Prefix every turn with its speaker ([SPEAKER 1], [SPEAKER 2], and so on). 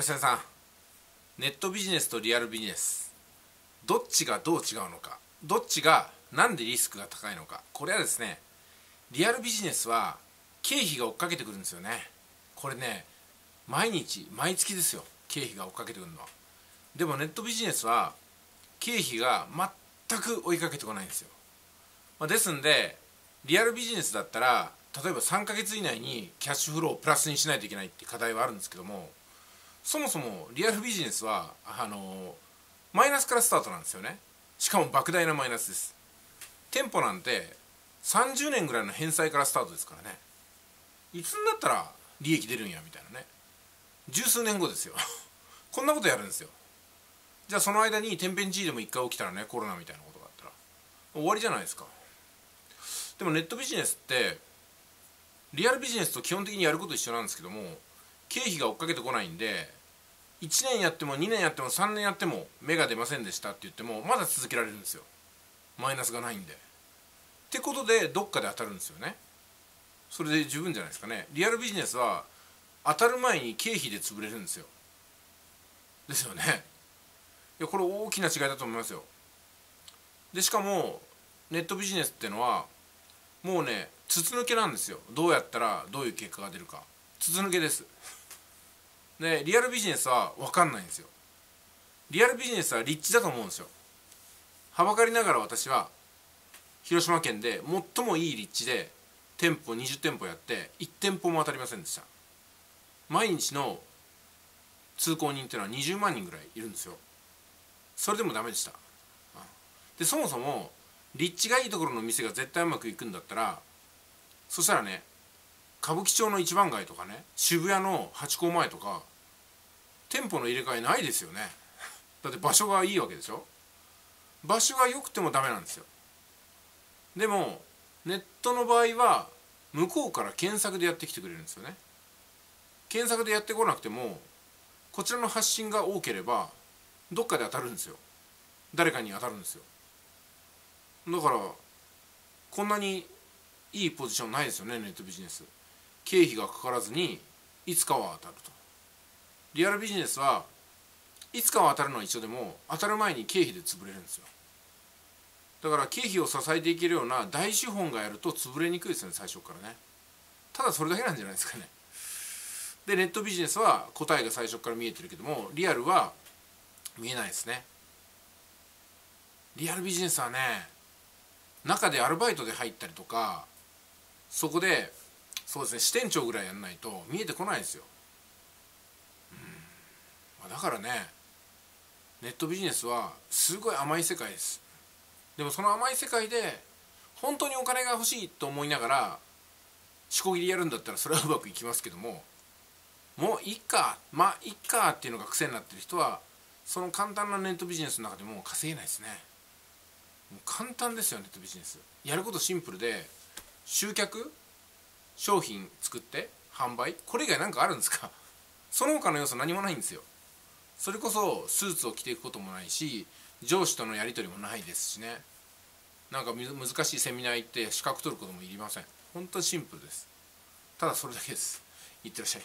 [SPEAKER 1] 吉田さんネットビジネスとリアルビジネスどっちがどう違うのかどっちがなんでリスクが高いのかこれはですねリアルビジネスは経費が追っかけてくるんですよね。これね毎日毎月ですよ経費が追っかけてくるのは。でもネットビジネスは経費が全く追いかけてこないんですよ、まあ、ですんでリアルビジネスだったら例えば3ヶ月以内にキャッシュフローをプラスにしないといけないって課題はあるんですけどもそもそもリアルビジネスはあのマイナスからスタートなんですよね。しかも莫大なマイナスです。店舗なんて30年ぐらいの返済からスタートですからね。いつになったら利益出るんやみたいなね。十数年後ですよ。こんなことやるんですよ。じゃあその間に天変地異でも一回起きたらねコロナみたいなことがあったら。終わりじゃないですか。でもネットビジネスってリアルビジネスと基本的にやること一緒なんですけども経費が追っかけてこないんで1年やっても2年やっても3年やっても芽が出ませんでしたって言ってもまだ続けられるんですよ。マイナスがないんで。ってことでどっかで当たるんですよね。それで十分じゃないですかね。リアルビジネスは当たる前に経費で潰れるんですよ。ですよね。いやこれ大きな違いだと思いますよ。でしかもネットビジネスっていうのはもうね筒抜けなんですよ。どうやったらどういう結果が出るか。筒抜けです。でリアルビジネスは分かんないんですよ。リアルビジネスは立地だと思うんですよ。はばかりながら私は広島県で最もいい立地で店舗20店舗やって1店舗も当たりませんでした。毎日の通行人っていうのは20万人ぐらいいるんですよ。それでもダメでした。でそもそも立地がいいところの店が絶対うまくいくんだったらそしたらね歌舞伎町の一番街とかね渋谷のハチ公前とか店舗の入れ替えないですよね。だって場所がいいわけでしょ？場所が良くてもダメなんですよ。でもネットの場合は向こうから検索でやってきてくれるんですよね。検索でやってこなくてもこちらの発信が多ければどっかで当たるんですよ。誰かに当たるんですよ。だからこんなにいいポジションないですよねネットビジネス。経費がかからずにいつかは当たると。リアルビジネスはいつかは当たるのは一緒でも当たる前に経費で潰れるんですよ。だから経費を支えていけるような大資本がやると潰れにくいですよね最初からね。ただそれだけなんじゃないですかね。でネットビジネスは答えが最初から見えてるけどもリアルは見えないですね。リアルビジネスはね中でアルバイトで入ったりとかそこでそうですね支店長ぐらいやんないと見えてこないですよ、うん、まだからねネットビジネスはすごい甘い世界です。でもその甘い世界で本当にお金が欲しいと思いながらしこぎりやるんだったらそれはうまくいきますけどももういっかまあいっかっていうのが癖になってる人はその簡単なネットビジネスの中でも稼げないですね。簡単ですよネットビジネス。やることシンプルで集客商品作って販売？これ以外何かあるんですか？その他の要素何もないんですよ。それこそスーツを着ていくこともないし上司とのやり取りもないですしね。なんか難しいセミナー行って資格取ることもいりません。本当にシンプルです。ただそれだけです。いってらっしゃい。